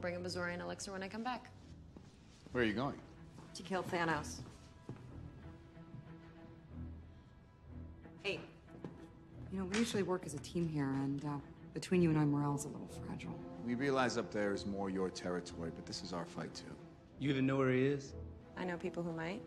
bring a Bazorian elixir when I come back. Where are you going? To kill Thanos. Hey, you know, we usually work as a team here, and uh, between you and I, morale's a little fragile. We realize up there is more your territory, but this is our fight too. You even know where he is? I know people who might.